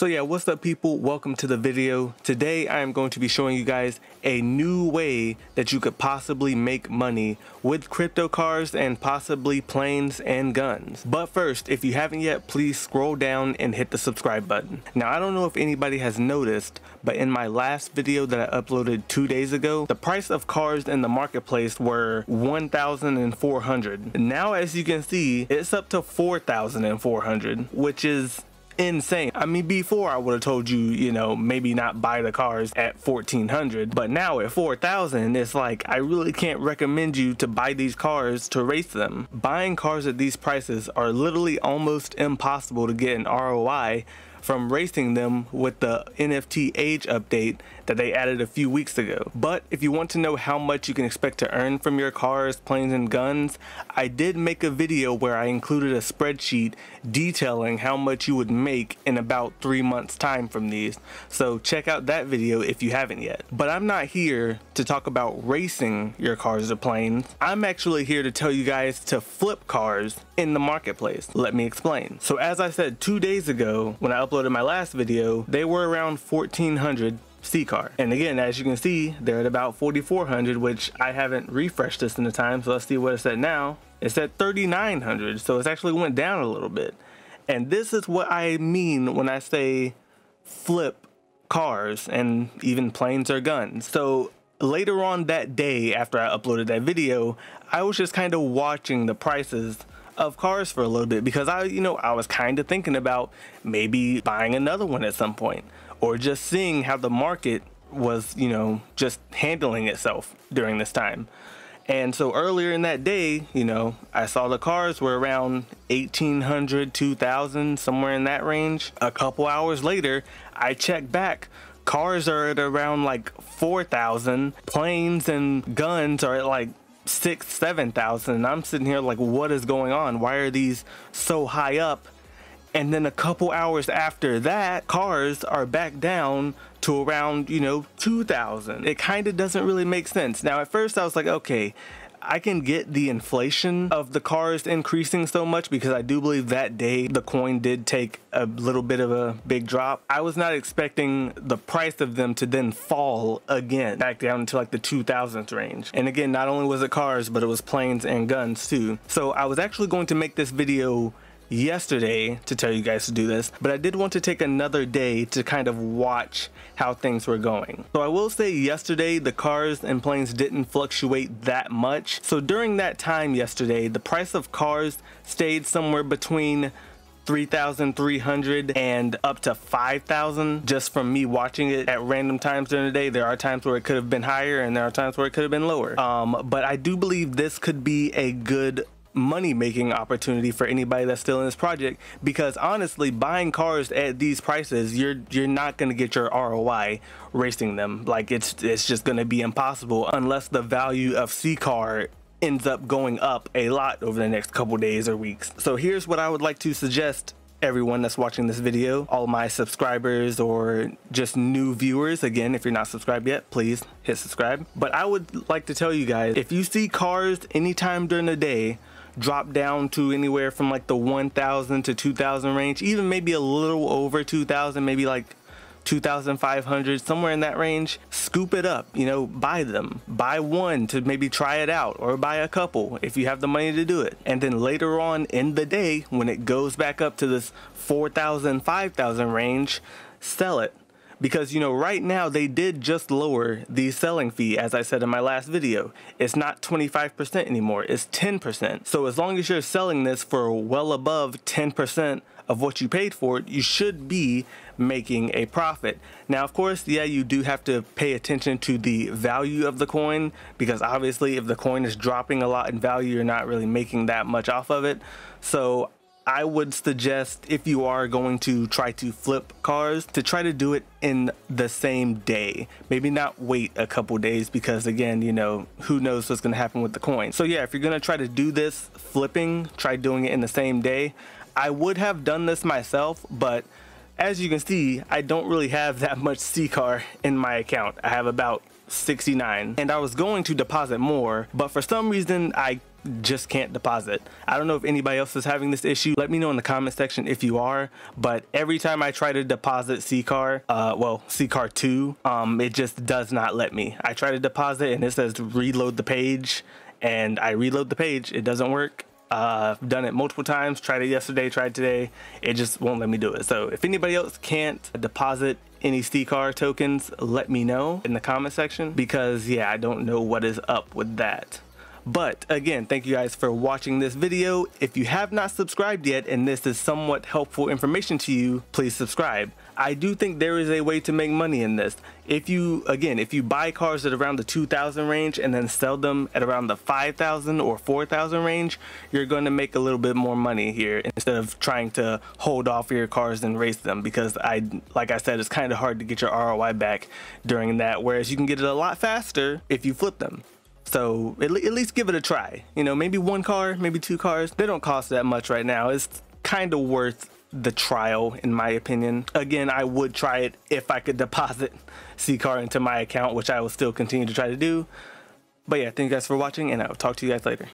So yeah, what's up people? Welcome to the video. Today I am going to be showing you guys a new way that you could possibly make money with crypto cars and possibly planes and guns. But first, if you haven't yet, please scroll down and hit the subscribe button. Now I don't know if anybody has noticed, but in my last video that I uploaded two days ago, the price of cars in the marketplace were 1,400. Now as you can see, it's up to 4,400, which is insane. I mean, before I would have told you, you know, maybe not buy the cars at 1400, but now at 4000, it's like I really can't recommend you to buy these cars to race them. Buying cars at these prices are literally almost impossible to get an ROI from racing them with the NFT age update that they added a few weeks ago. But if you want to know how much you can expect to earn from your cars, planes, and guns, I did make a video where I included a spreadsheet detailing how much you would make in about three months time from these. So check out that video if you haven't yet. But I'm not here to talk about racing your cars or planes. I'm actually here to tell you guys to flip cars in the marketplace. Let me explain. So as I said two days ago when I uploaded my last video, they were around 1400 C car. And again, as you can see, they're at about 4,400, which I haven't refreshed this in the time. So let's see what it's at now. It's at 3,900. So it's actually went down a little bit. And this is what I mean when I say flip cars and even planes or guns. So later on that day after I uploaded that video, I was just kind of watching the prices of cars for a little bit because I, you know, I was kind of thinking about maybe buying another one at some point or just seeing how the market was, you know, just handling itself during this time. And so earlier in that day, you know, I saw the cars were around 1800, 2000, somewhere in that range. A couple hours later, I checked back. Cars are at around like 4,000. Planes and guns are at like six, 7,000. And I'm sitting here like, what is going on? Why are these so high up? And then a couple hours after that, cars are back down to around, you know, 2000. It kind of doesn't really make sense. Now, at first I was like, okay, I can get the inflation of the cars increasing so much because I do believe that day the coin did take a little bit of a big drop. I was not expecting the price of them to then fall again back down into like the 2000s range. And again, not only was it cars, but it was planes and guns too. So I was actually going to make this video yesterday to tell you guys to do this, but I did want to take another day to kind of watch how things were going. So I will say yesterday the cars and planes didn't fluctuate that much. So during that time yesterday, the price of cars stayed somewhere between 3,300 and up to 5,000 just from me watching it at random times during the day. There are times where it could have been higher and there are times where it could have been lower. Um, but I do believe this could be a good money making opportunity for anybody that's still in this project because honestly buying cars at these prices you're you're not going to get your ROI racing them like it's it's just going to be impossible unless the value of C car ends up going up a lot over the next couple days or weeks so here's what I would like to suggest everyone that's watching this video, all my subscribers or just new viewers. Again, if you're not subscribed yet, please hit subscribe. But I would like to tell you guys, if you see cars anytime during the day drop down to anywhere from like the 1000 to 2000 range even maybe a little over 2000 maybe like 2500 somewhere in that range. Scoop it up you know buy them. Buy one to maybe try it out or buy a couple if you have the money to do it. And then later on in the day when it goes back up to this 4000 5000 range sell it because you know right now they did just lower the selling fee as I said in my last video. It's not 25% anymore it's 10% so as long as you're selling this for well above 10% of what you paid for it you should be making a profit. Now of course yeah you do have to pay attention to the value of the coin because obviously if the coin is dropping a lot in value you're not really making that much off of it. So I would suggest if you are going to try to flip cars to try to do it in the same day. Maybe not wait a couple days because again, you know, who knows what's going to happen with the coin. So yeah, if you're going to try to do this flipping, try doing it in the same day. I would have done this myself, but as you can see, I don't really have that much C-car in my account. I have about 69 and I was going to deposit more but for some reason I just can't deposit. I don't know if anybody else is having this issue. Let me know in the comment section if you are. But every time I try to deposit CCAR, uh, well, CCAR 2, um, it just does not let me. I try to deposit and it says reload the page and I reload the page. It doesn't work. Uh, I've done it multiple times, tried it yesterday, tried today. It just won't let me do it. So if anybody else can't deposit any CCAR tokens, let me know in the comment section because yeah, I don't know what is up with that. But again, thank you guys for watching this video. If you have not subscribed yet and this is somewhat helpful information to you, please subscribe. I do think there is a way to make money in this. If you, again, if you buy cars at around the 2000 range and then sell them at around the 5000 or 4000 range, you're going to make a little bit more money here instead of trying to hold off your cars and race them because I, like I said, it's kind of hard to get your ROI back during that, whereas you can get it a lot faster if you flip them. So at, le at least give it a try. You know, maybe one car, maybe two cars. They don't cost that much right now. It's kind of worth the trial in my opinion. Again, I would try it if I could deposit CCAR into my account, which I will still continue to try to do. But yeah, thank you guys for watching and I'll talk to you guys later.